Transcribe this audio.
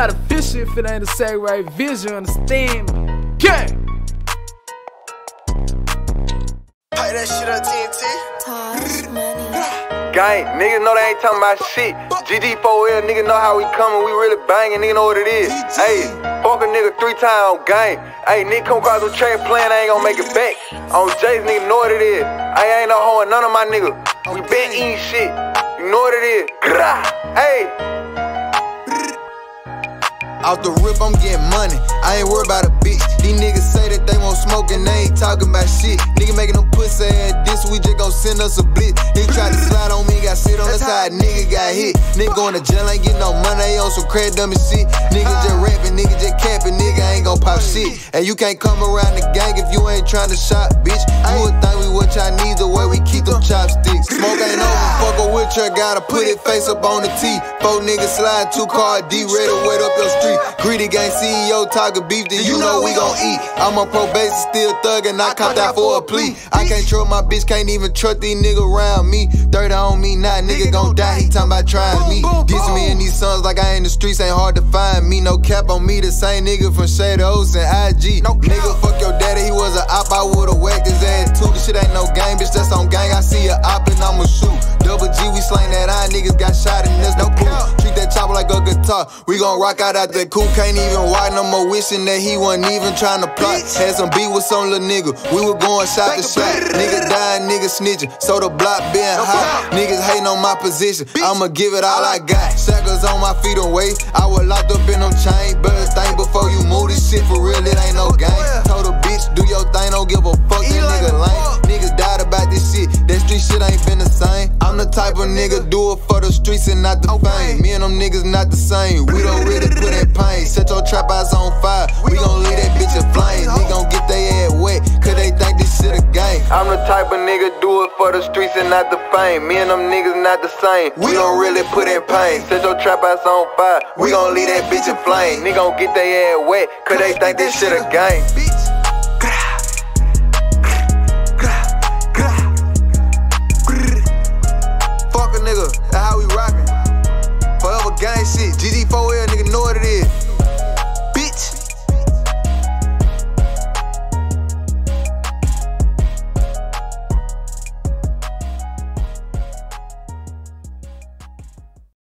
not official if it ain't the Sack Right Visuals, understand me? Yeah! Pipe that shit up, TNT. Gang, niggas know they ain't talking about shit. GG4L, nigga know how we coming, we really banging, nigga know what it is. Hey, fuck a nigga three times gang. Hey, nigga come across the track playing, I ain't gonna make it back. On J's, nigga know what it is. I ain't no hoe none of my niggas. We been eating shit. You know what it is. Grah. Hey. Out the rip, I'm getting money. I ain't worried about a bitch. These niggas say that they won't smoke and they ain't talking about shit. Nigga making them pussy we just gon' send us a blitz. Nigga try to slide on me, got sit on, that's how a nigga got hit. Nigga going to jail, ain't getting no money, on some credit dummy shit. Nigga just rapping, nigga just capping, nigga ain't gon' pop shit. And you can't come around the gang if you ain't trying to shop, bitch. You would think we what Chinese the way we keep them chopsticks. Smoke ain't over, fuck a wheelchair, gotta put it face up on the T. Four niggas slide, two car D, ready to wait up your street. Greedy gang CEO, talking beef, then you know we gon' eat. I'm on probation, still thuggin', I copped out for a plea. I can't trust my bitch, can't even trust these niggas around me. 30 on me, now nigga gon' die, he talking about trying me. Diss me and these sons like I ain't the streets, ain't hard to find me. No cap on me, the same nigga from Shade Oaks and IG. No Nigga, fuck your daddy, he was a op, I would've whacked his ass too. This shit ain't no game, bitch, that's on gang. I see a op We gon' rock out out that cool, can't even watch no more wishing that he wasn't even trying to plot. Had some beat with some little nigga, we were going shot to shot. Nigga dying, nigga snitching, so the block being hot. Niggas hating on my position, I'ma give it all I got. Shackles on my feet and weight, I was locked up in them chains. Better think before you move this shit for real, it ain't no game. Told a bitch, do your thing, don't give a fuck, that nigga lame. Niggas this shit, ain't been the same. I'm the type of nigga do it for the streets and not the fame. Me and them niggas not the same, we don't really put in pain. Set your trap eyes on fire, we gon' leave that bitch in flames. Nigga gon' get they ass wet, cause they think this shit a game. I'm the type of nigga do it for the streets and not the fame. Me and them niggas not the same. We don't really put in pain. Set your trap ass on fire. We gon' leave that bitch in flame. Nigga gon' get they ass wet, cause they think this shit a game.